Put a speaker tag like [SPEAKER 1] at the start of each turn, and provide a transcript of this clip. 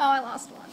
[SPEAKER 1] Oh, I lost one.